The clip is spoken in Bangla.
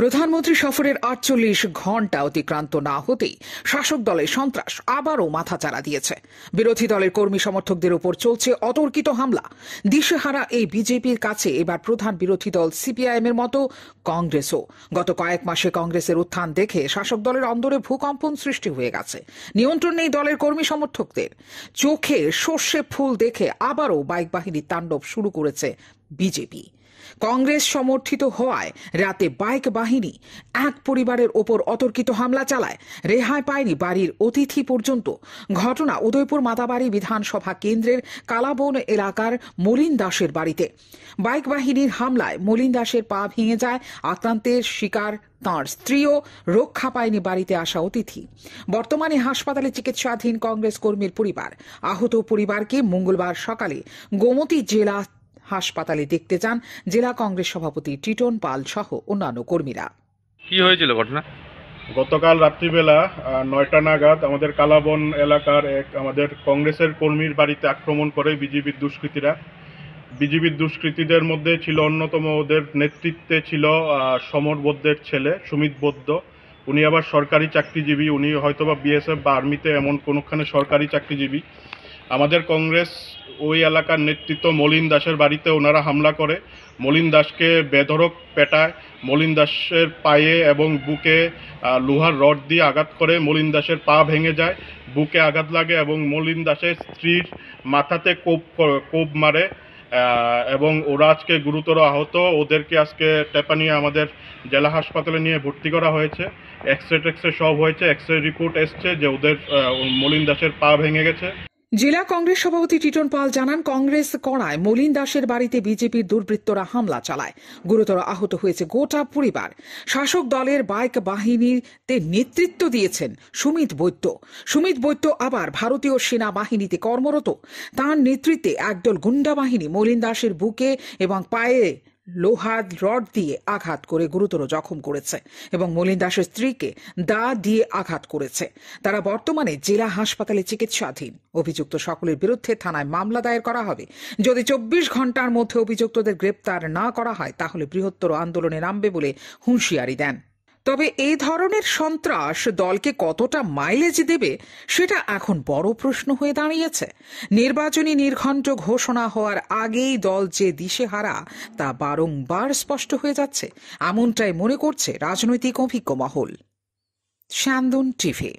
প্রধানমন্ত্রী সফরের আটচল্লিশ ঘণ্টা অতিক্রান্ত না হতেই শাসক দলের সন্ত্রাস আবারও মাথাচাড়া দিয়েছে। বিরোধী দলের কর্মী সমর্থকদের উপর চলছে অতর্কিত হামলা। দিশেহারা এই বিজেপির কাছে এবার প্রধান বিরোধী দল সিপিআইএম এর মতো, কংগ্রেসও। গত কয়েক মাসে কংগ্রেসের উত্থান দেখে শাসক দলের অন্দরে ভূকম্পন সৃষ্টি হয়ে গেছে। নিয়ন্ত্রণ নেই দলের কর্মী সমর্থকদের। চোখে সর্ষে ফুল দেখে আবারও বাইক বাহিনীর তাণ্ডব শুরু করেছে বিজেপি। কংগ্রেস সমর্থিত হওয়ায় রাতে বাইক বাহিনী এক পরিবারের ওপর অতর্কিত হামলা চালায়। রেহাই পায়নি বাড়ির অতিথি পর্যন্ত। ঘটনা উদয়পুর মাতাবাড়ি বিধানসভা কেন্দ্রের কালাবন এলাকার মলিন দাসের বাড়িতে। বাইক বাহিনীর হামলায় মলিন দাসের পা ভেঙে যায়। আক্রান্তের শিকার তাঁর স্ত্রীও রক্ষা পায়নি বাড়িতে আসা অতিথি। বর্তমানে হাসপাতালে চিকিৎসাধীন কংগ্রেস কর্মীর পরিবার। আহত পরিবারকে মঙ্গলবার সকালে গোমতী জেলা হাসপাতালে দেখতে যান জেলা কংগ্রেস সভাপতি টিটন পাল সহ অন্যান্য কর্মীরা। কি হয়েছিল ঘটনা? গতকাল রাত্রিবেলা নয়টা নাগাদ আমাদের কালাবন এলাকার এক আমাদের কংগ্রেসের কর্মীর বাড়িতে আক্রমণ করে বিজেপির দুষ্কৃতীরা। বিজেপির দুষ্কৃতীদের মধ্যে ছিল অন্যতম ওদের নেতৃত্বে ছিল সমর বৌদ্ধের ছেলে সুমিত বৌদ্ধ। উনি আবার সরকারি চাকরিজীবী উনি হয়তোবা বিএসএফ বা আর্মিতে এমন কোনোখানে সরকারি চাকরিজীবী। আমাদের কংগ্রেস ওই এলাকার নেতৃত্ব মলিন দাসের বাড়িতে ওনারা হামলা করে। মলিন দাসকে বেধরক পেটায়, মলিন দাসের পায়ে এবং বুকে লোহার রড দিয়ে আঘাত করে, মলিন দাসের পা ভেঙে যায়, বুকে আঘাত লাগে এবং মলিন দাসের স্ত্রীর মাথাতে কোপ কোপ মারে এবং ওরা আজকে গুরুতর আহত। ওদেরকে আজকে টেপানিয়া আমাদের জেলা হাসপাতালে নিয়ে ভর্তি করা হয়েছে। এক্স রে টেক্স সব হয়েছে। এক্স রে রিপোর্ট এসছে যে ওদের মলিন দাসের পা ভেঙে গেছে। জেলা কংগ্রেস সভাপতি টিটন পাল জানান, কংগ্রেস করায় মলিন দাসের বাড়িতে বিজেপির দুর্বৃত্তরা হামলা চালায়। গুরুতর আহত হয়েছে গোটা পরিবার। শাসক দলের বাইক বাহিনীতে নেতৃত্ব দিয়েছেন সুমিত বৈদ্য। সুমিত বৈদ্য আবার ভারতীয় সেনাবাহিনীতে কর্মরত। তার নেতৃত্বে একদল গুন্ডা বাহিনী মলিন দাসের বুকে এবং পায়ে লোহার রড দিয়ে আঘাত করে গুরুতর জখম করেছে এবং মলিন দাসের স্ত্রীকে দা দিয়ে আঘাত করেছে। তারা বর্তমানে জেলা হাসপাতালে চিকিৎসাধীন। অভিযুক্ত সকলের বিরুদ্ধে থানায় মামলা দায়ের করা হবে। যদি চব্বিশ ঘণ্টার মধ্যে অভিযুক্তদের গ্রেপ্তার না করা হয়, তাহলে বৃহত্তর আন্দোলনে নামবে বলে হুঁশিয়ারি দেন। তবে এই ধরনের সন্ত্রাস দলকে কতটা মাইলেজ দেবে, সেটা এখন বড় প্রশ্ন হয়ে দাঁড়িয়েছে। নির্বাচনী নির্ঘণ্ট ঘোষণা হওয়ার আগেই দল যে দিশেহারা, তা বারংবার স্পষ্ট হয়ে যাচ্ছে। এমনটাই মনে করছে রাজনৈতিক অভিজ্ঞ মহল। শ্যান্দন টিভি।